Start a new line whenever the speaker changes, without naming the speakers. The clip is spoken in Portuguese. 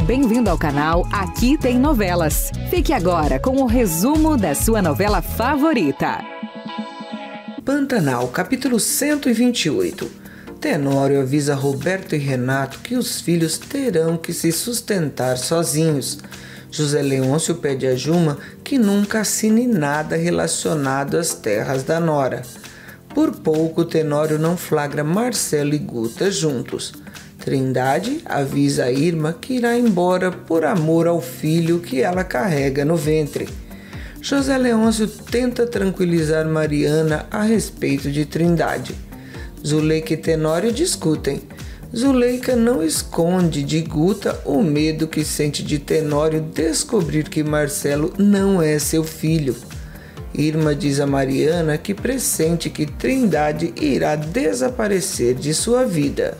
Bem-vindo ao canal Aqui Tem Novelas. Fique agora com o resumo da sua novela favorita.
Pantanal, capítulo 128. Tenório avisa Roberto e Renato que os filhos terão que se sustentar sozinhos. José Leôncio pede a Juma que nunca assine nada relacionado às terras da Nora. Por pouco, Tenório não flagra Marcelo e Guta juntos. Trindade avisa a Irma que irá embora por amor ao filho que ela carrega no ventre. José Leôncio tenta tranquilizar Mariana a respeito de Trindade. Zuleika e Tenório discutem. Zuleika não esconde de Guta o medo que sente de Tenório descobrir que Marcelo não é seu filho. Irma diz a Mariana que pressente que Trindade irá desaparecer de sua vida.